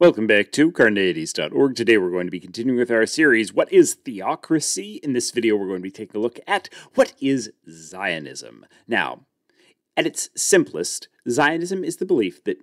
Welcome back to Carneades.org. Today we're going to be continuing with our series, What is Theocracy? In this video, we're going to be taking a look at what is Zionism. Now, at its simplest, Zionism is the belief that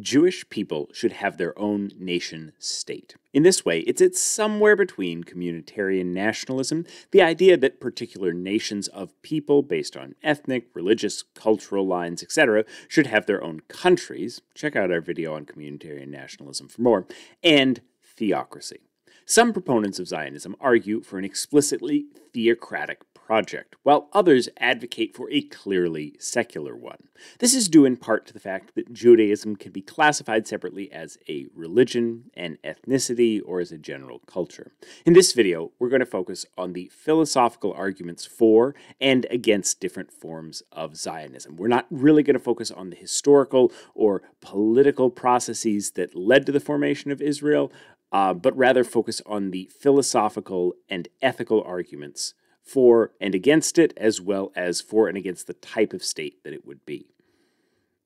Jewish people should have their own nation state. In this way, it's, it's somewhere between communitarian nationalism, the idea that particular nations of people based on ethnic, religious, cultural lines, etc., should have their own countries. Check out our video on communitarian nationalism for more, and theocracy. Some proponents of Zionism argue for an explicitly theocratic project, while others advocate for a clearly secular one. This is due in part to the fact that Judaism can be classified separately as a religion, an ethnicity, or as a general culture. In this video, we're going to focus on the philosophical arguments for and against different forms of Zionism. We're not really going to focus on the historical or political processes that led to the formation of Israel, uh, but rather focus on the philosophical and ethical arguments for and against it, as well as for and against the type of state that it would be.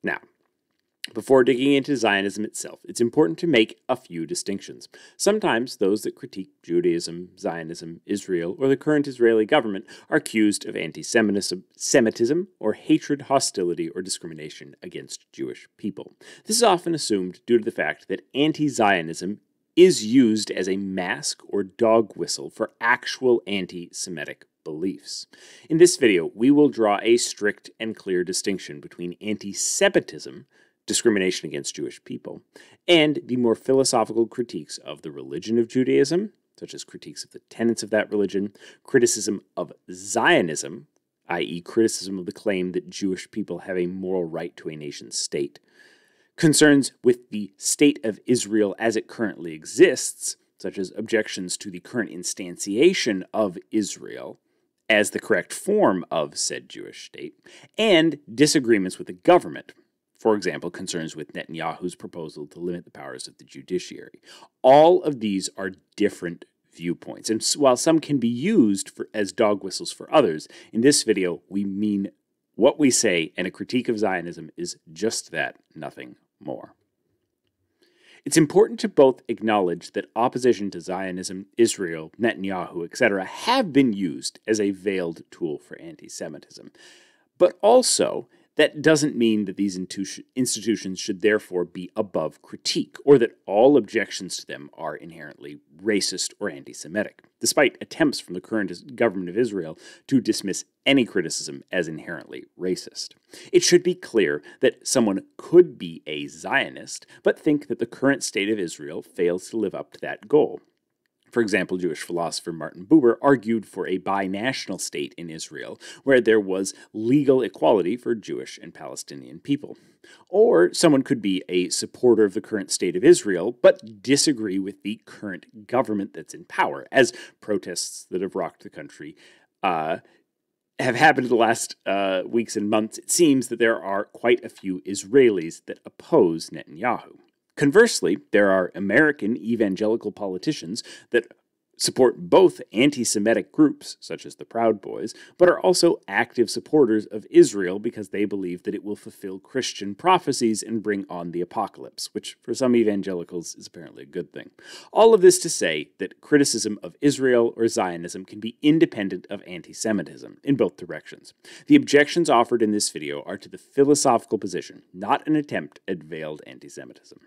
Now, before digging into Zionism itself, it's important to make a few distinctions. Sometimes those that critique Judaism, Zionism, Israel, or the current Israeli government are accused of anti Semitism or hatred, hostility, or discrimination against Jewish people. This is often assumed due to the fact that anti Zionism is used as a mask or dog whistle for actual anti Semitic beliefs. In this video, we will draw a strict and clear distinction between anti Semitism, discrimination against Jewish people, and the more philosophical critiques of the religion of Judaism, such as critiques of the tenets of that religion, criticism of Zionism, i.e., criticism of the claim that Jewish people have a moral right to a nation state, Concerns with the state of Israel as it currently exists, such as objections to the current instantiation of Israel as the correct form of said Jewish state, and disagreements with the government, for example, concerns with Netanyahu's proposal to limit the powers of the judiciary. All of these are different viewpoints, and while some can be used for, as dog whistles for others, in this video we mean what we say, and a critique of Zionism is just that, nothing more. It's important to both acknowledge that opposition to Zionism, Israel, Netanyahu, etc., have been used as a veiled tool for anti Semitism, but also that doesn't mean that these institutions should therefore be above critique, or that all objections to them are inherently racist or anti Semitic, despite attempts from the current government of Israel to dismiss any criticism as inherently racist. It should be clear that someone could be a Zionist, but think that the current state of Israel fails to live up to that goal. For example, Jewish philosopher Martin Buber argued for a binational state in Israel, where there was legal equality for Jewish and Palestinian people. Or someone could be a supporter of the current state of Israel, but disagree with the current government that's in power, as protests that have rocked the country uh, have happened in the last uh, weeks and months. It seems that there are quite a few Israelis that oppose Netanyahu. Conversely, there are American evangelical politicians that support both anti Semitic groups, such as the Proud Boys, but are also active supporters of Israel because they believe that it will fulfill Christian prophecies and bring on the apocalypse, which for some evangelicals is apparently a good thing. All of this to say that criticism of Israel or Zionism can be independent of anti Semitism in both directions. The objections offered in this video are to the philosophical position, not an attempt at veiled anti Semitism.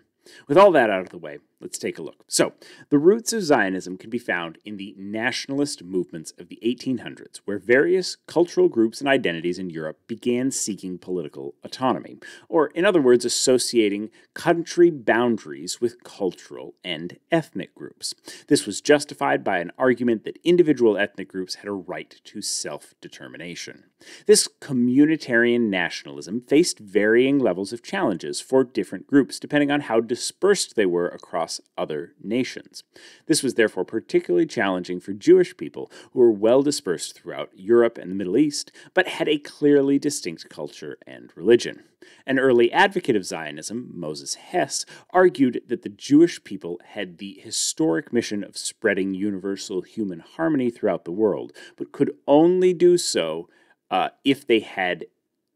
With all that out of the way, let's take a look. So, the roots of Zionism can be found in the nationalist movements of the 1800s, where various cultural groups and identities in Europe began seeking political autonomy, or, in other words, associating country boundaries with cultural and ethnic groups. This was justified by an argument that individual ethnic groups had a right to self determination. This communitarian nationalism faced varying levels of challenges for different groups, depending on how dispersed they were across other nations. This was therefore particularly challenging for Jewish people who were well dispersed throughout Europe and the Middle East, but had a clearly distinct culture and religion. An early advocate of Zionism, Moses Hess, argued that the Jewish people had the historic mission of spreading universal human harmony throughout the world, but could only do so uh, if they had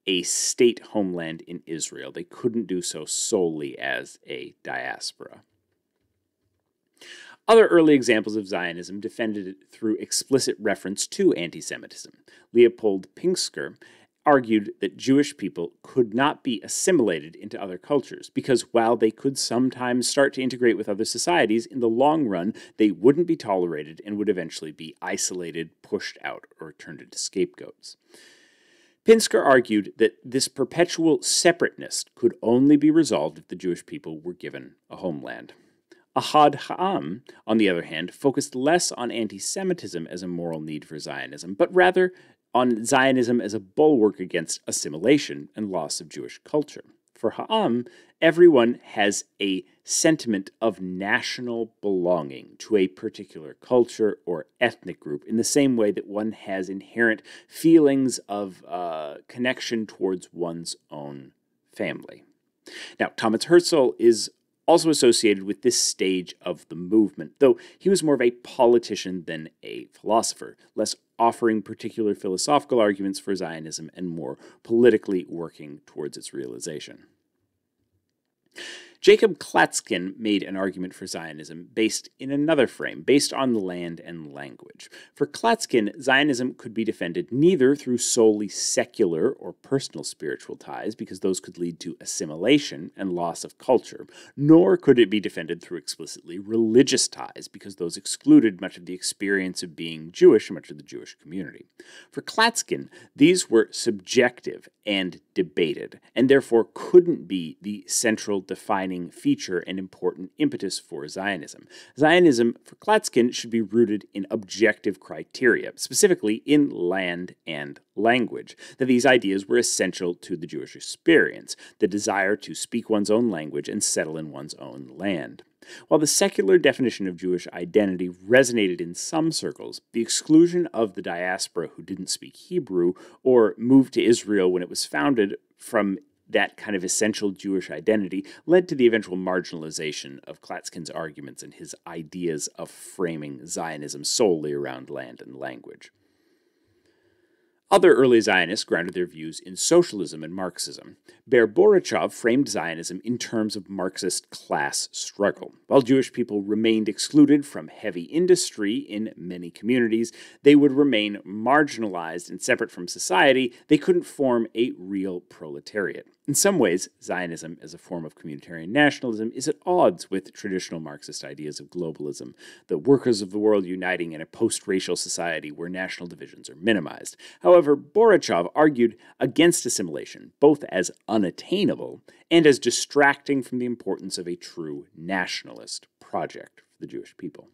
a state homeland in Israel. They couldn't do so solely as a diaspora. Other early examples of Zionism defended it through explicit reference to anti Semitism. Leopold Pinsker argued that Jewish people could not be assimilated into other cultures because while they could sometimes start to integrate with other societies, in the long run they wouldn't be tolerated and would eventually be isolated, pushed out, or turned into scapegoats. Pinsker argued that this perpetual separateness could only be resolved if the Jewish people were given a homeland. Ahad Ha'am, on the other hand, focused less on anti Semitism as a moral need for Zionism, but rather on Zionism as a bulwark against assimilation and loss of Jewish culture. For Ha'am, everyone has a sentiment of national belonging to a particular culture or ethnic group, in the same way that one has inherent feelings of uh, connection towards one's own family. Now, Thomas Herzl is also associated with this stage of the movement, though he was more of a politician than a philosopher, less offering particular philosophical arguments for Zionism and more politically working towards its realization. Jacob Klatzkin made an argument for Zionism based in another frame, based on the land and language. For Klatzkin, Zionism could be defended neither through solely secular or personal spiritual ties, because those could lead to assimilation and loss of culture, nor could it be defended through explicitly religious ties, because those excluded much of the experience of being Jewish and much of the Jewish community. For Klatzkin, these were subjective and debated, and therefore couldn't be the central defining feature and important impetus for Zionism. Zionism, for Klatzkin, should be rooted in objective criteria, specifically in land and language, that these ideas were essential to the Jewish experience, the desire to speak one's own language and settle in one's own land. While the secular definition of Jewish identity resonated in some circles, the exclusion of the diaspora who didn't speak Hebrew or moved to Israel when it was founded from that kind of essential Jewish identity led to the eventual marginalization of Klatzkin's arguments and his ideas of framing Zionism solely around land and language. Other early Zionists grounded their views in socialism and Marxism. Ber Borochov framed Zionism in terms of Marxist class struggle. While Jewish people remained excluded from heavy industry in many communities, they would remain marginalized and separate from society. They couldn't form a real proletariat. In some ways, Zionism as a form of communitarian nationalism is at odds with traditional Marxist ideas of globalism, the workers of the world uniting in a post racial society where national divisions are minimized. However, Borochov argued against assimilation, both as unattainable and as distracting from the importance of a true nationalist project for the Jewish people.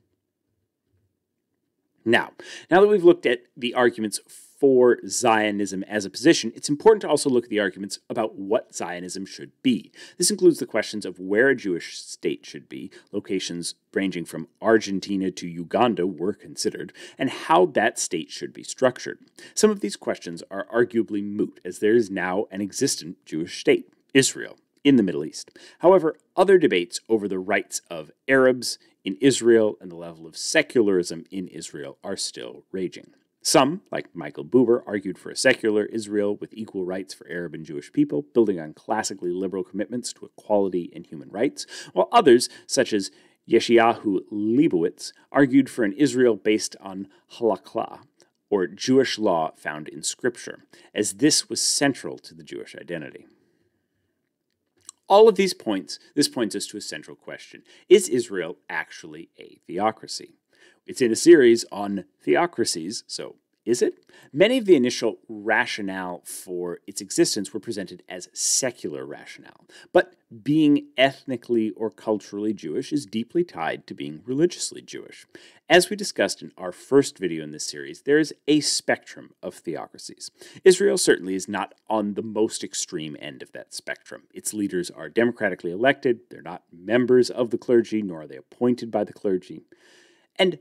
Now, now that we've looked at the arguments for Zionism as a position, it's important to also look at the arguments about what Zionism should be. This includes the questions of where a Jewish state should be, locations ranging from Argentina to Uganda were considered, and how that state should be structured. Some of these questions are arguably moot, as there is now an existent Jewish state, Israel, in the Middle East. However, other debates over the rights of Arabs in Israel and the level of secularism in Israel are still raging. Some, like Michael Buber, argued for a secular Israel with equal rights for Arab and Jewish people, building on classically liberal commitments to equality and human rights, while others, such as Yeshayahu Leibowitz, argued for an Israel based on halakha, or Jewish law found in Scripture, as this was central to the Jewish identity. All of these points, this points us to a central question Is Israel actually a theocracy? It's in a series on theocracies, so is it? Many of the initial rationale for its existence were presented as secular rationale, but being ethnically or culturally Jewish is deeply tied to being religiously Jewish. As we discussed in our first video in this series, there is a spectrum of theocracies. Israel certainly is not on the most extreme end of that spectrum. Its leaders are democratically elected, they're not members of the clergy, nor are they appointed by the clergy. And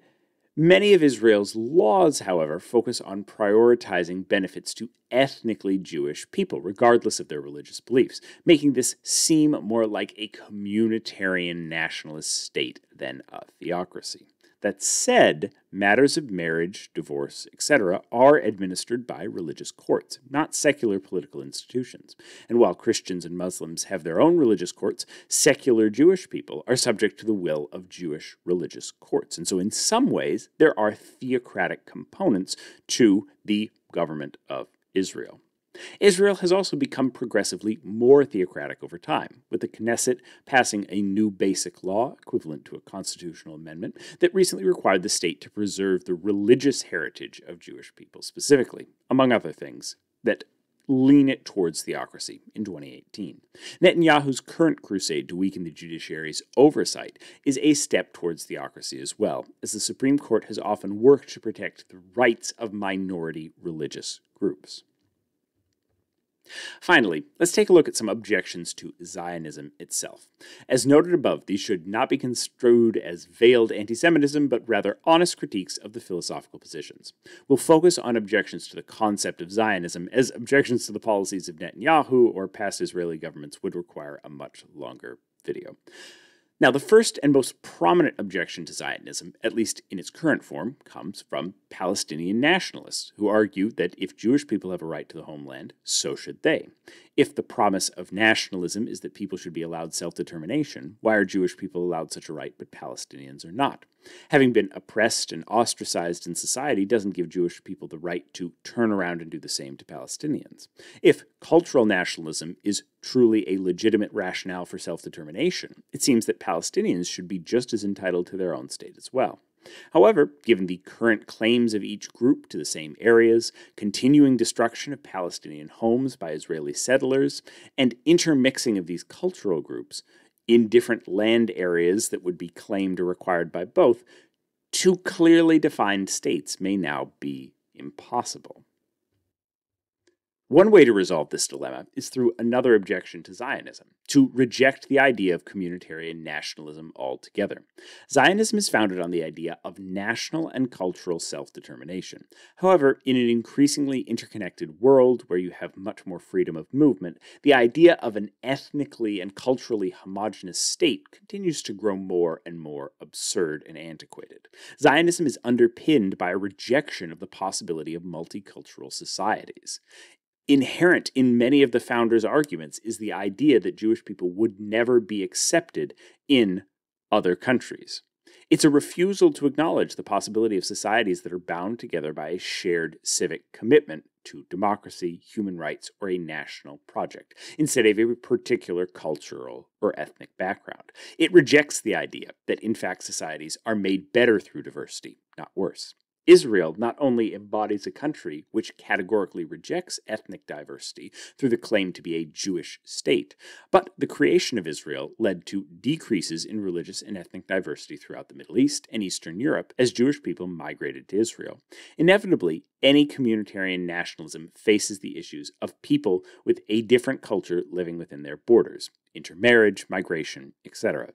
Many of Israel's laws, however, focus on prioritizing benefits to ethnically Jewish people, regardless of their religious beliefs, making this seem more like a communitarian nationalist state than a theocracy. That said, matters of marriage, divorce, etc., are administered by religious courts, not secular political institutions. And while Christians and Muslims have their own religious courts, secular Jewish people are subject to the will of Jewish religious courts. And so, in some ways, there are theocratic components to the government of Israel. Israel has also become progressively more theocratic over time, with the Knesset passing a new basic law, equivalent to a constitutional amendment, that recently required the state to preserve the religious heritage of Jewish people, specifically, among other things, that lean it towards theocracy in 2018. Netanyahu's current crusade to weaken the judiciary's oversight is a step towards theocracy as well, as the Supreme Court has often worked to protect the rights of minority religious groups. Finally, let's take a look at some objections to Zionism itself. As noted above, these should not be construed as veiled anti Semitism, but rather honest critiques of the philosophical positions. We'll focus on objections to the concept of Zionism, as objections to the policies of Netanyahu or past Israeli governments would require a much longer video. Now, the first and most prominent objection to Zionism, at least in its current form, comes from Palestinian nationalists, who argue that if Jewish people have a right to the homeland, so should they. If the promise of nationalism is that people should be allowed self determination, why are Jewish people allowed such a right but Palestinians are not? Having been oppressed and ostracized in society doesn't give Jewish people the right to turn around and do the same to Palestinians. If cultural nationalism is truly a legitimate rationale for self determination, it seems that Palestinians should be just as entitled to their own state as well. However, given the current claims of each group to the same areas, continuing destruction of Palestinian homes by Israeli settlers, and intermixing of these cultural groups in different land areas that would be claimed or required by both, two clearly defined states may now be impossible. One way to resolve this dilemma is through another objection to Zionism, to reject the idea of communitarian nationalism altogether. Zionism is founded on the idea of national and cultural self determination. However, in an increasingly interconnected world where you have much more freedom of movement, the idea of an ethnically and culturally homogenous state continues to grow more and more absurd and antiquated. Zionism is underpinned by a rejection of the possibility of multicultural societies inherent in many of the founders' arguments is the idea that Jewish people would never be accepted in other countries. It's a refusal to acknowledge the possibility of societies that are bound together by a shared civic commitment to democracy, human rights, or a national project, instead of a particular cultural or ethnic background. It rejects the idea that, in fact, societies are made better through diversity, not worse. Israel not only embodies a country which categorically rejects ethnic diversity through the claim to be a Jewish state, but the creation of Israel led to decreases in religious and ethnic diversity throughout the Middle East and Eastern Europe as Jewish people migrated to Israel. Inevitably, any communitarian nationalism faces the issues of people with a different culture living within their borders, intermarriage, migration, etc.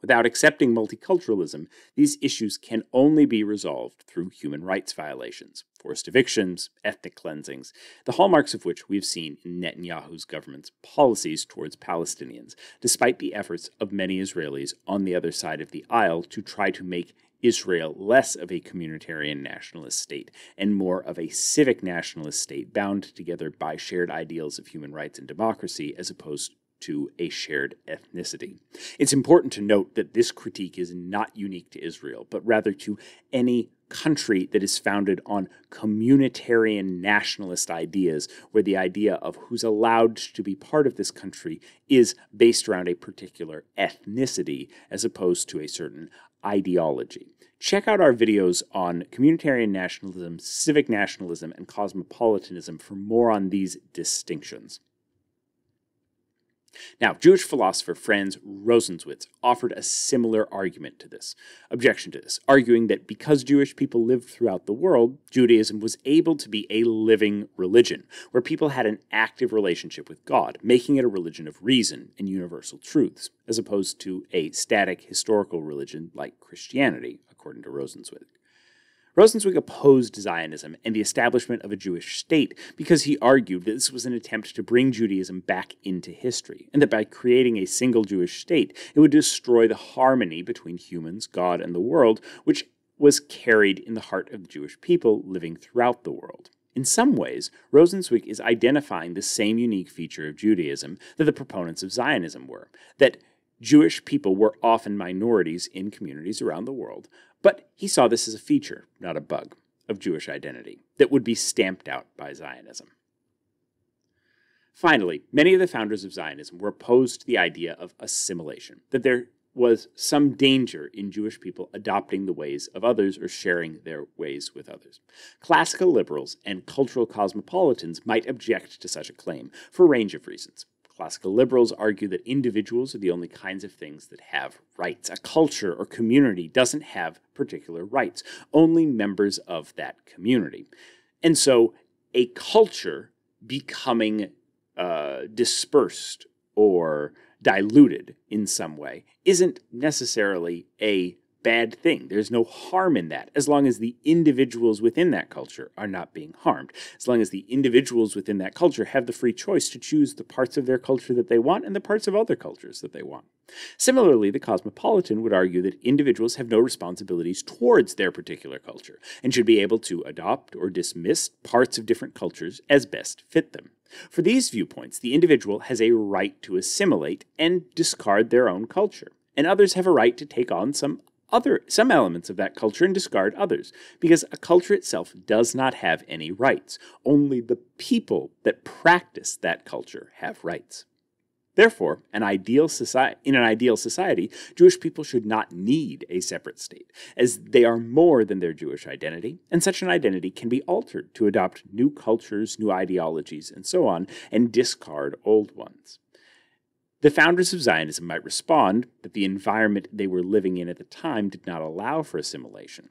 Without accepting multiculturalism, these issues can only be resolved through human rights violations, forced evictions, ethnic cleansings, the hallmarks of which we have seen in Netanyahu's government's policies towards Palestinians, despite the efforts of many Israelis on the other side of the aisle to try to make Israel less of a communitarian nationalist state and more of a civic nationalist state bound together by shared ideals of human rights and democracy as opposed to a shared ethnicity. It's important to note that this critique is not unique to Israel, but rather to any country that is founded on communitarian nationalist ideas, where the idea of who's allowed to be part of this country is based around a particular ethnicity as opposed to a certain ideology. Check out our videos on communitarian nationalism, civic nationalism, and cosmopolitanism for more on these distinctions. Now, Jewish philosopher Franz Rosenzweig offered a similar argument to this, objection to this, arguing that because Jewish people lived throughout the world, Judaism was able to be a living religion, where people had an active relationship with God, making it a religion of reason and universal truths, as opposed to a static historical religion like Christianity, according to Rosenzweig. Rosenzweig opposed Zionism and the establishment of a Jewish state because he argued that this was an attempt to bring Judaism back into history, and that by creating a single Jewish state, it would destroy the harmony between humans, God, and the world, which was carried in the heart of the Jewish people living throughout the world. In some ways, Rosenzweig is identifying the same unique feature of Judaism that the proponents of Zionism were that Jewish people were often minorities in communities around the world, but he saw this as a feature, not a bug, of Jewish identity that would be stamped out by Zionism. Finally, many of the founders of Zionism were opposed to the idea of assimilation, that there was some danger in Jewish people adopting the ways of others or sharing their ways with others. Classical liberals and cultural cosmopolitans might object to such a claim for a range of reasons. Classical liberals argue that individuals are the only kinds of things that have rights. A culture or community doesn't have particular rights, only members of that community. And so a culture becoming uh, dispersed or diluted in some way isn't necessarily a bad thing. There's no harm in that, as long as the individuals within that culture are not being harmed. As long as the individuals within that culture have the free choice to choose the parts of their culture that they want and the parts of other cultures that they want. Similarly, the cosmopolitan would argue that individuals have no responsibilities towards their particular culture and should be able to adopt or dismiss parts of different cultures as best fit them. For these viewpoints, the individual has a right to assimilate and discard their own culture, and others have a right to take on some other some elements of that culture and discard others because a culture itself does not have any rights. Only the people that practice that culture have rights. Therefore an ideal society in an ideal society jewish people should not need a separate state as they are more than their jewish identity and such an identity can be altered to adopt new cultures new ideologies and so on and discard old ones the founders of Zionism might respond that the environment they were living in at the time did not allow for assimilation.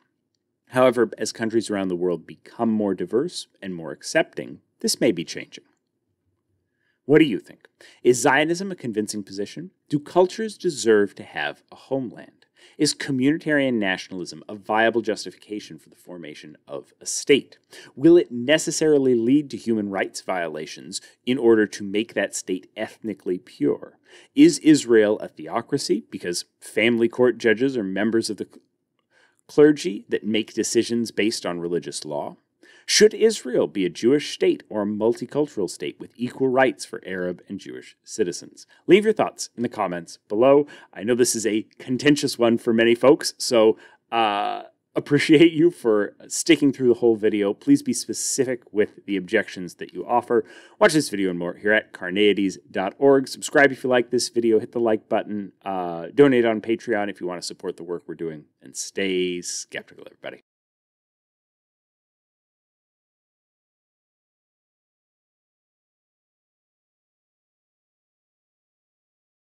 However, as countries around the world become more diverse and more accepting, this may be changing. What do you think? Is Zionism a convincing position? Do cultures deserve to have a homeland? Is communitarian nationalism a viable justification for the formation of a state? Will it necessarily lead to human rights violations in order to make that state ethnically pure? Is Israel a theocracy because family court judges are members of the clergy that make decisions based on religious law? Should Israel be a Jewish state or a multicultural state with equal rights for Arab and Jewish citizens? Leave your thoughts in the comments below. I know this is a contentious one for many folks, so uh, appreciate you for sticking through the whole video. Please be specific with the objections that you offer. Watch this video and more here at carneades.org. Subscribe if you like this video, hit the like button, uh, donate on Patreon if you want to support the work we're doing, and stay skeptical, everybody.